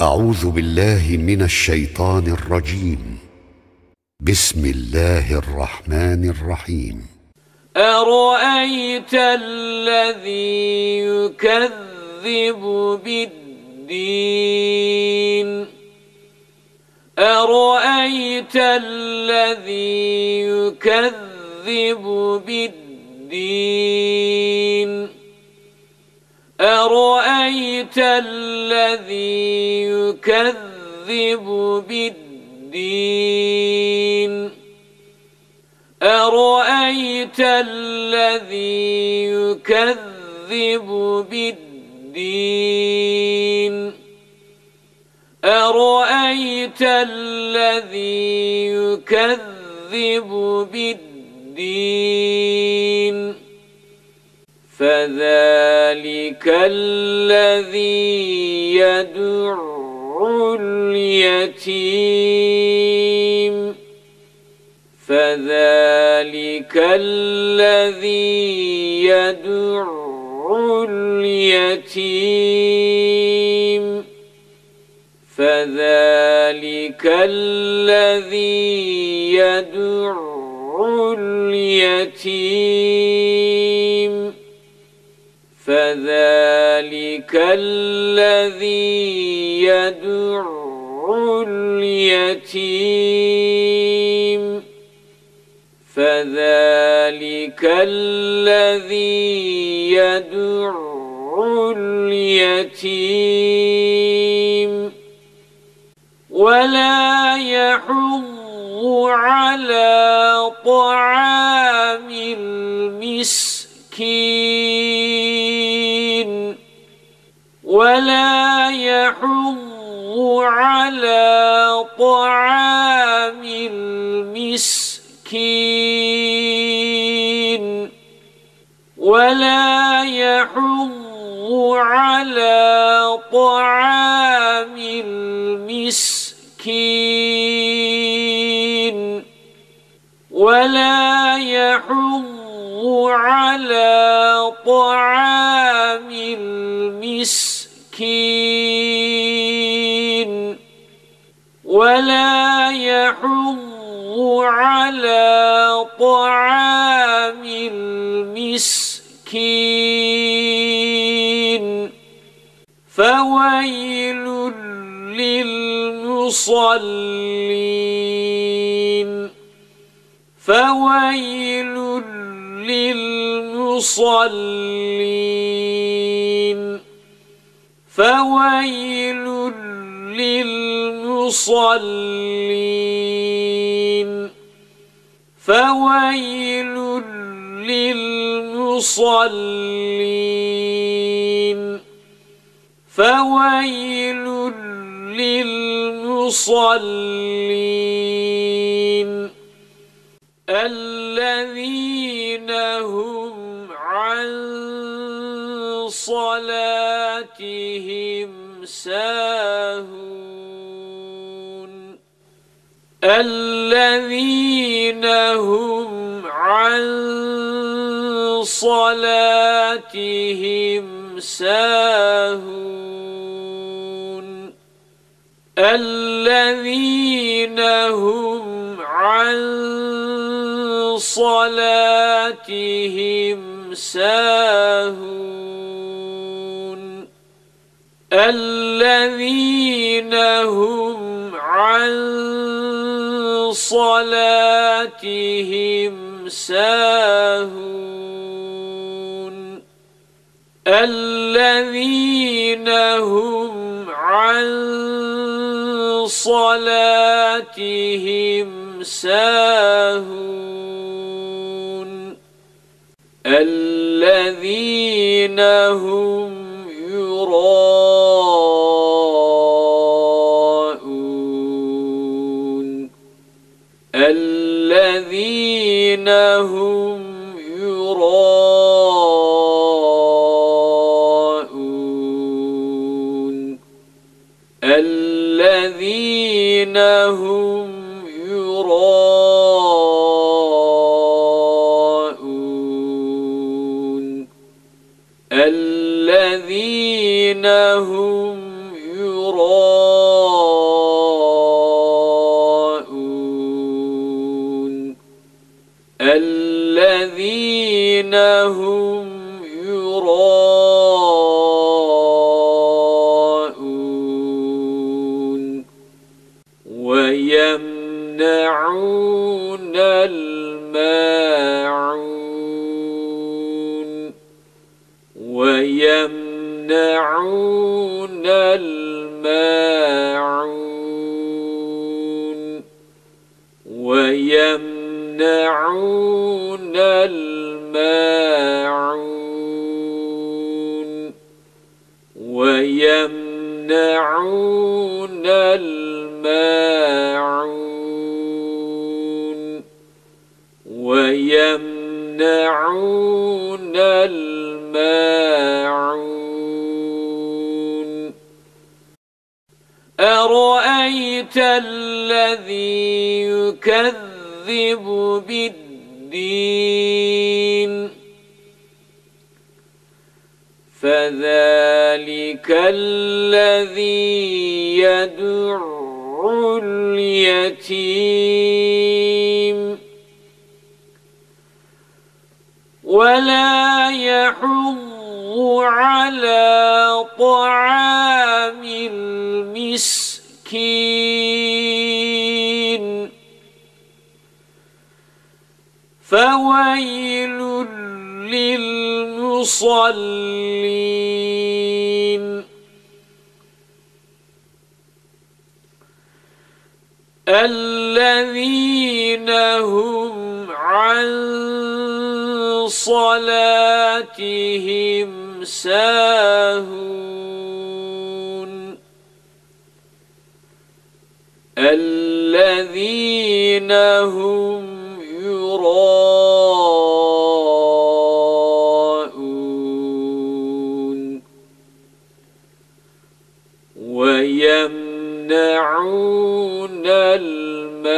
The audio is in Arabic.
أعوذ بالله من الشيطان الرجيم. بسم الله الرحمن الرحيم. أرأيت الذي يكذب بالدين؟ أرأيت الذي يكذب بالدين؟ أرأيت الذي يكذب بالدين؟ أرأيت الذي يكذب بالدين؟ أرأيت الذي يكذب بالدين؟ فذلك الذي يدع اليتيم. فذلك الذي يدع اليتيم. فذلك الذي يدع اليتيم. فذلك الذي يدع اليتيم. فذلك الذي يدع اليتيم. ولا يحض على طعام المسكين. على طعام المسكين ولا يحض على طعام المسكين ولا يحض على طعام المسكين ولا يحض على طعام المسكين. فويل للمصلين. فويل للمصلين. فويل للمصلين فويل للمصلين فويل للمصلين الذين هم عن صلاتهم ساهون الذين هم عن صلاتهم ساهون. الذين هم عن صلاتهم ساهون. الذين هم عن صلاتهم ساهون الذين هم عن صلاتهم ساهون الذين هم يراءون الذين هم يراءون الذين هم يراءون الذين هم يراءون الذين هم يراءون ويمنعون الماعون ويمنعون الماعون ويمنعون الماعون ويمنعون الماعون ويمنعون الماعون أرأيت الذي يكذب بالدين فذلك الذي يدع اليتيم. ولا يحض على طعام المسكين. فويل للمصلين. الذين هم عن صلاتهم ساهون. الذين هم يراءون. ويمنعون الماعون.